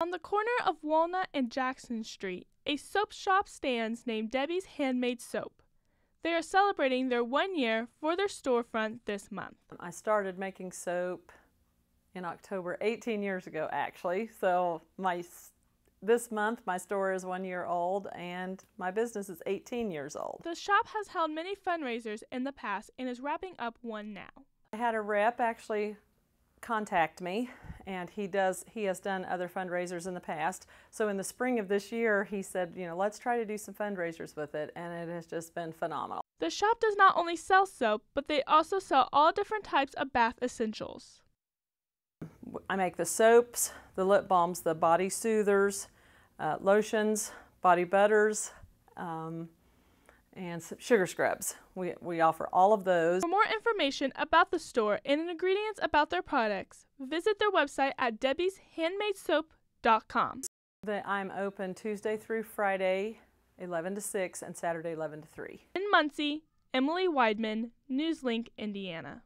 On the corner of Walnut and Jackson Street, a soap shop stands named Debbie's Handmade Soap. They are celebrating their one year for their storefront this month. I started making soap in October 18 years ago actually. So my this month my store is 1 year old and my business is 18 years old. The shop has held many fundraisers in the past and is wrapping up one now. I had a rep actually contact me and he does he has done other fundraisers in the past. So in the spring of this year he said you know let's try to do some fundraisers with it and it has just been phenomenal. The shop does not only sell soap but they also sell all different types of bath essentials. I make the soaps the lip balms the body soothers uh, lotions body butters um, and sugar scrubs. We, we offer all of those. For more information about the store and ingredients about their products, visit their website at debbieshandmadesoap.com. I'm open Tuesday through Friday, 11 to 6, and Saturday, 11 to 3. In Muncie, Emily Weidman, NewsLink, Indiana.